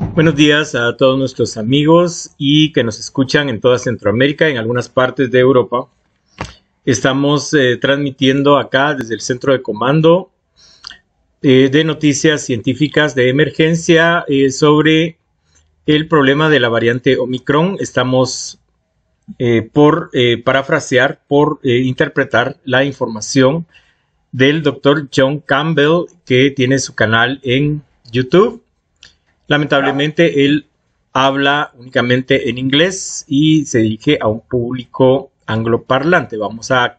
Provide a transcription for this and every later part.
Buenos días a todos nuestros amigos y que nos escuchan en toda Centroamérica, en algunas partes de Europa. Estamos eh, transmitiendo acá desde el centro de comando eh, de noticias científicas de emergencia eh, sobre el problema de la variante Omicron. Estamos por parafrasear, por interpretar la información del doctor John Campbell que tiene su canal en YouTube Lamentablemente él habla únicamente en inglés y se dirige a un público angloparlante. Vamos a,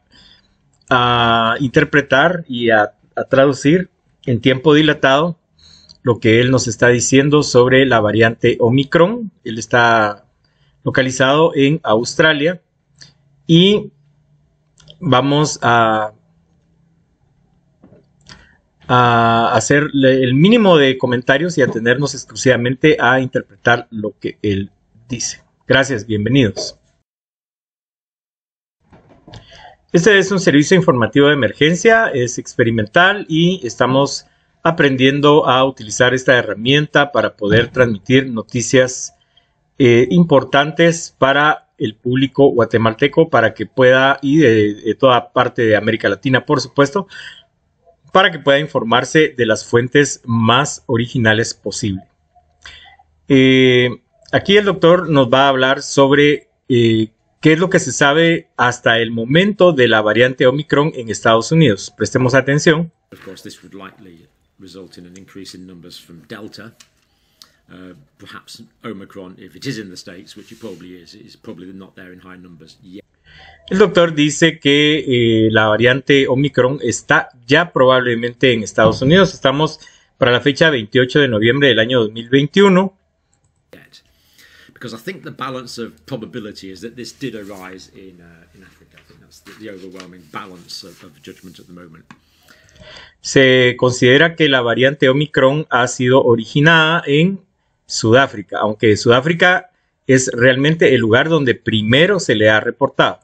interpretar y a, traducir en tiempo dilatado lo que él nos está diciendo sobre la variante Omicron. Él está localizado en Australia y vamos a a hacer el mínimo de comentarios y atenernos exclusivamente a interpretar lo que él dice. Gracias, bienvenidos. Este es un servicio informativo de emergencia, es experimental y estamos aprendiendo a utilizar esta herramienta para poder transmitir noticias eh, importantes para el público guatemalteco, para que pueda, y de toda parte de América Latina, por supuesto, para que pueda informarse de las fuentes más originales posible. Eh, aquí el doctor nos va a hablar sobre eh, qué es lo que se sabe hasta el momento de la variante Omicron en Estados Unidos. Prestemos atención. Of course, this would likely result in an increase in numbers from Delta. Uh, perhaps Omicron, if it is in the States, which it probably is, is probably not there in high numbers yet. El doctor dice que eh, la variante Omicron está ya probablemente en Estados Unidos. Estamos para la fecha 28 de noviembre del año 2021. Because I think the balance of probability is that this did arise in, uh, in Africa. I think that's the, the overwhelming balance of, of judgment at the moment. Se considera que la variante Omicron ha sido originada en Sudáfrica, aunque Sudáfrica es realmente el lugar donde primero se le ha reportado.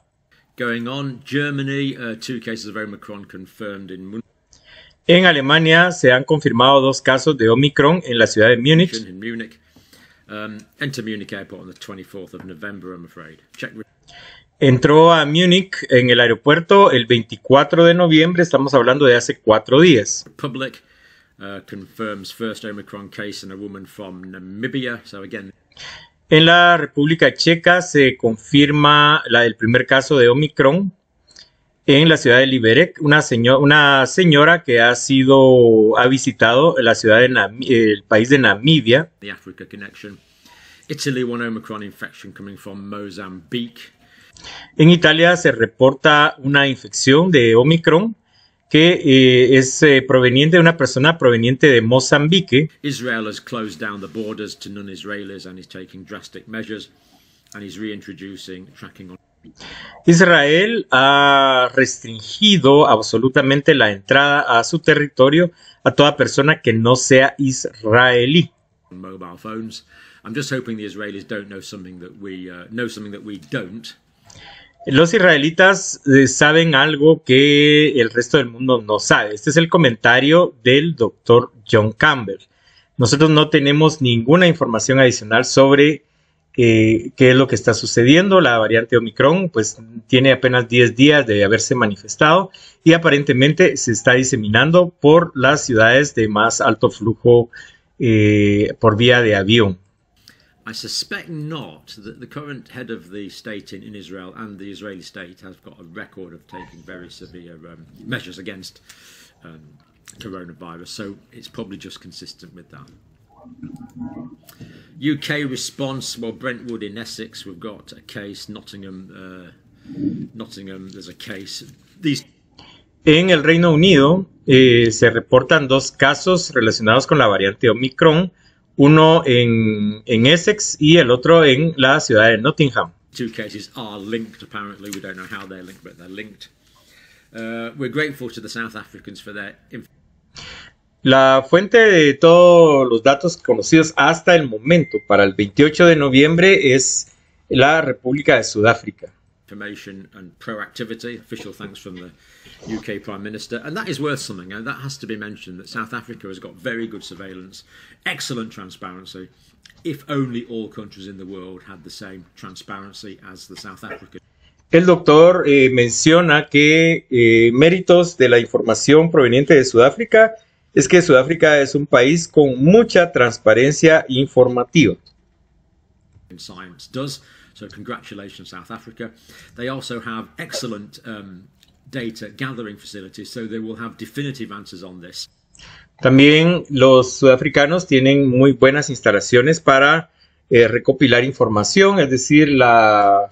En Alemania se han confirmado dos casos de Omicron en la ciudad de Múnich. Um, Entró a Múnich en el aeropuerto el 24 de noviembre, estamos hablando de hace cuatro días. Public uh, confirms first Omicron case in a woman from Namibia. So again. En la República Checa se confirma la, el primer caso de Omicron en la ciudad de Liberec, una, una señora que ha sido ha visitado la ciudad de el país de Namibia. En Italia se reporta una infección de Omicron que eh, es eh, proveniente de una persona proveniente de Mozambique. Israel has closed down the borders to non-Israelis and is taking drastic measures and is reintroducing tracking on Israel ha restringido absolutamente la entrada a su territorio a toda persona que no sea israelí. Mobile phones. I'm just hoping the Israelis don't know something that we uh, know something that we don't. Los israelitas eh, saben algo que el resto del mundo no sabe. Este es el comentario del doctor John Campbell. Nosotros no tenemos ninguna información adicional sobre eh, qué es lo que está sucediendo. La variante Omicron pues tiene apenas 10 días de haberse manifestado y aparentemente se está diseminando por las ciudades de más alto flujo eh, por vía de avión. I suspect not that the current head of the state in, in Israel and the Israeli state has got a record of taking very severe um, measures against um, coronavirus, so it's probably just consistent with that. UK response, well, Brentwood in Essex, we've got a case, Nottingham, uh, Nottingham, there's a case. These En el Reino Unido eh, se reportan dos casos relacionados con la variante Omicron uno en, en Essex y el otro en la ciudad de Nottingham. Two cases are linked, apparently. We don't know how they're linked, but they're linked. Uh, we're grateful to the South Africans for their la fuente de todos los datos conocidos hasta el momento para el 28 de noviembre es la República de Sudáfrica. Information and proactivity. Official thanks from the UK Prime Minister, and that is worth something, and that has to be mentioned. That South Africa has got very good surveillance, excellent transparency, if only all countries in the world had the same transparency as the South African. El doctor eh, menciona que eh, méritos de la información proveniente de Sudáfrica es que Sudáfrica es un país con mucha transparencia informativa. Science does so. Congratulations, South Africa. They also have excellent um, data gathering facilities, so they will have definitive answers on this. También los sudafricanos tienen muy buenas instalaciones para eh, recopilar información, es decir, la,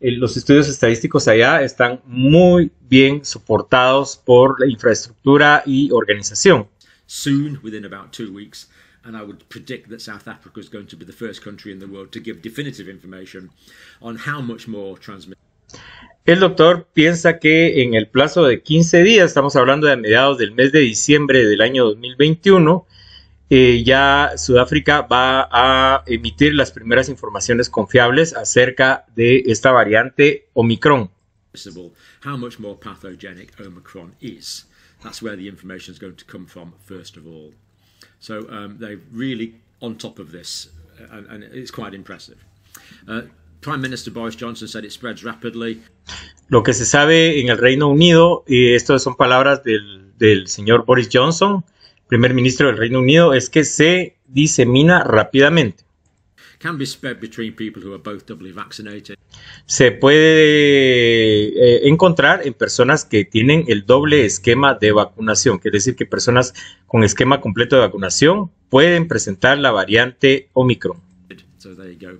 eh, los estudios estadísticos allá están muy bien soportados por la infraestructura y organización. Soon, within about two weeks, and I would predict that South Africa is going to be the first country in the world to give definitive information on how much more transmission. El doctor piensa que en el plazo de 15 días, estamos hablando de mediados del mes de diciembre del año 2021, eh, ya Sudáfrica va a emitir las primeras informaciones confiables acerca de esta variante Omicron. How much more pathogenic Omicron is. That's where the information is going to come from, first of all. So um, they're really on top of this, and, and it's quite impressive. Uh, Prime Minister Boris Johnson said it spreads rapidly. Lo que se sabe en el Reino Unido, y esto son palabras del, del señor Boris Johnson, primer ministro del Reino Unido, es que se disemina rápidamente. Can be spread between people who are both doubly vaccinated. Se puede eh, encontrar en personas que tienen el doble esquema de vacunación, quiere decir que personas con esquema completo de vacunación pueden presentar la variante Omicron. So there you go.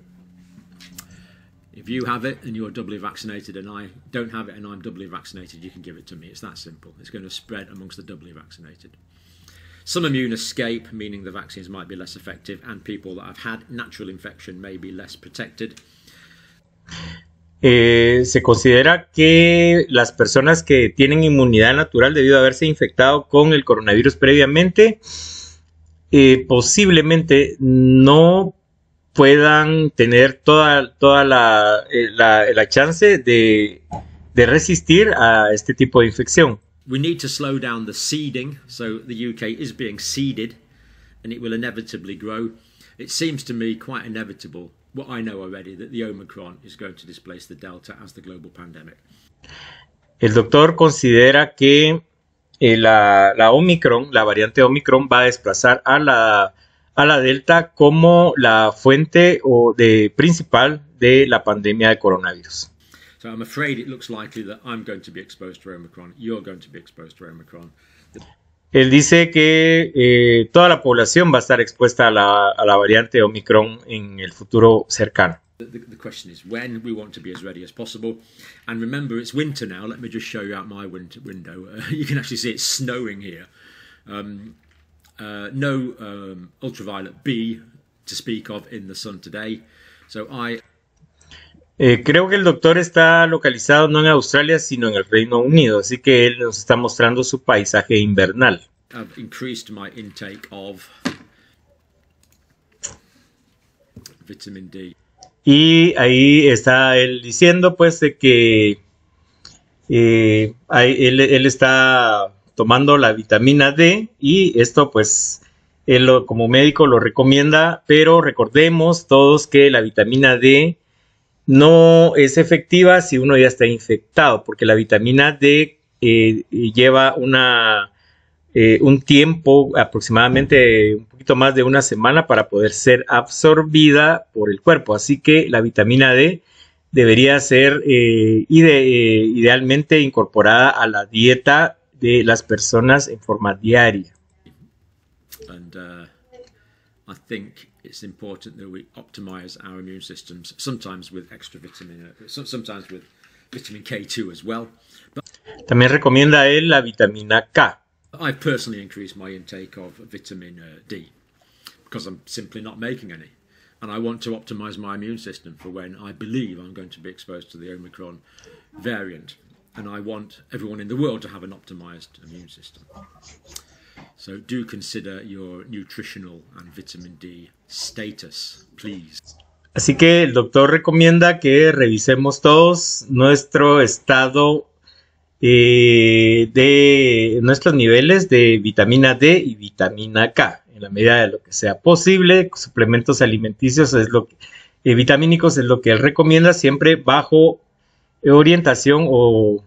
If you have it and you're doubly vaccinated and I don't have it and I'm doubly vaccinated, you can give it to me. It's that simple. It's going to spread amongst the doubly vaccinated. Some immune escape, meaning the vaccines might be less effective, and people that have had natural infection may be less protected. Eh, se considera que las personas que tienen inmunidad natural debido a haberse infectado con el coronavirus previamente, eh, posiblemente no puedan tener toda, toda la, eh, la, la chance de, de resistir a este tipo de infección. We need to slow down the seeding, so the UK is being seeded and it will inevitably grow. It seems to me quite inevitable, what I know already, that the Omicron is going to displace the Delta as the global pandemic. El doctor considera que eh, la, la Omicron, la variante Omicron, va a desplazar a la, a la Delta como la fuente o de principal de la pandemia de coronavirus. So I'm afraid it looks likely that I'm going to be exposed to Omicron. You're going to be exposed to Omicron. Él dice que eh, toda la población va a estar expuesta a la, a la variante Omicron en el futuro cercano. The, the, question is when we want to be as ready as possible. And remember, it's winter now. Let me just show you out my winter window. Uh, you can actually see it's snowing here. Um, uh, no um, ultraviolet B to speak of in the sun today. So I Eh, creo que el doctor está localizado no en Australia, sino en el Reino Unido, así que él nos está mostrando su paisaje invernal. I've increased my intake of vitamin D. Y ahí está él diciendo, pues, de que eh, él, él, está tomando la vitamina D y esto, pues, él lo, como médico lo recomienda, pero recordemos todos que la vitamina D no es efectiva si uno ya está infectado, porque la vitamina D eh, lleva una, eh, un tiempo aproximadamente un poquito más de una semana para poder ser absorbida por el cuerpo. Así que la vitamina D debería ser eh, ide idealmente incorporada a la dieta de las personas en forma diaria. Uh, I think it's important that we optimize our immune systems, sometimes with extra vitamin, uh, sometimes with vitamin K2 as well. But También recomienda él la vitamina K. I've personally increased my intake of vitamin uh, D because I'm simply not making any. And I want to optimize my immune system for when I believe I'm going to be exposed to the Omicron variant. And I want everyone in the world to have an optimized immune system. So do consider your nutritional and vitamin D status, please. Así que el doctor recomienda que revisemos todos nuestro estado eh, de nuestros niveles de vitamina D y vitamina K en la medida de lo que sea posible. Suplementos alimenticios es lo que, eh, vitamínicos es lo que él recomienda, siempre bajo orientación o,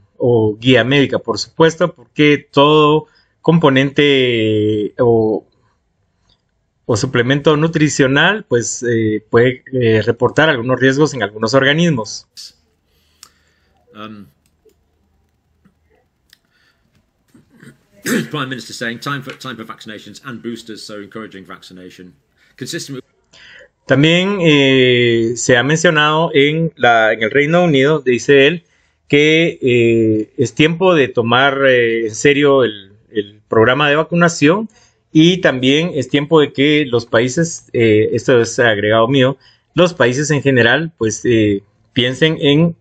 guía médica, por supuesto, porque todo componente o, suplemento nutricional pues eh, puede eh, reportar algunos riesgos en algunos organismos. Um, Prime Minister saying time for time for vaccinations and boosters, so encouraging vaccination. Consistent with también eh, se ha mencionado en, la, en el Reino Unido, dice él, que eh, es tiempo de tomar eh, en serio el, programa de vacunación y también es tiempo de que los países, esto es agregado mío, los países en general, pues piensen en,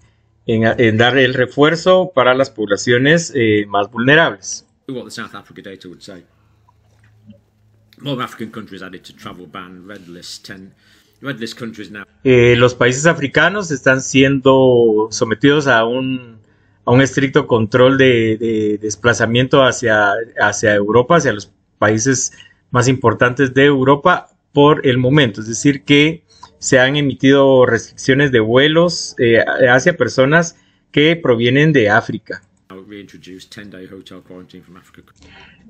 en, dar el refuerzo para las poblaciones más vulnerables. Eh, los países africanos están siendo sometidos a un, a un estricto control de, desplazamiento hacia, hacia Europa, hacia los países más importantes de Europa por el momento. Es decir, que se han emitido restricciones de vuelos eh, hacia personas que provienen de África.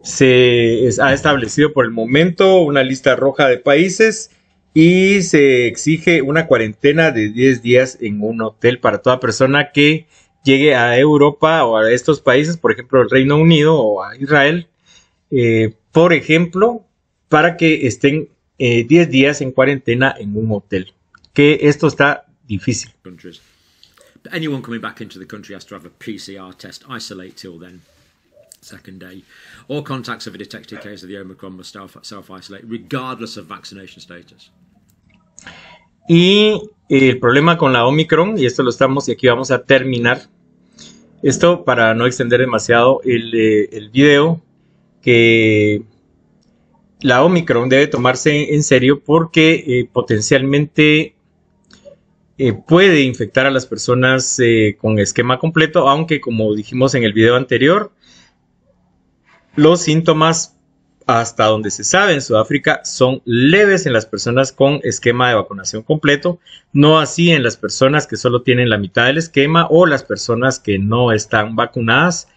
Se ha establecido por el momento una lista roja de países y se exige una cuarentena de 10 días en un hotel para toda persona que llegue a Europa o a estos países, por ejemplo, el Reino Unido o a Israel, eh, por ejemplo, para que estén 10 eh, días en cuarentena en un hotel. Que esto está difícil. Anyone coming back into the country has to have a PCR test, isolate till then. second day. All contacts of a detected case of the Omicron must self-isolate, regardless of vaccination status. Y el problema con la Omicron, y esto lo estamos, y aquí vamos a terminar, esto para no extender demasiado el, eh, el video, que la Omicron debe tomarse en serio porque eh, potencialmente eh, puede infectar a las personas con esquema completo, aunque como dijimos en el video anterior, los síntomas, hasta donde se sabe en Sudáfrica, son leves en las personas con esquema de vacunación completo, no así en las personas que solo tienen la mitad del esquema o las personas que no están vacunadas.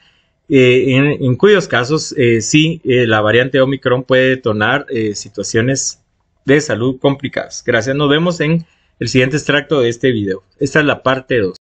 Eh, en, cuyos casos eh, sí eh, la variante Omicron puede detonar situaciones de salud complicadas. Gracias, nos vemos en el siguiente extracto de este video. Esta es la parte 2.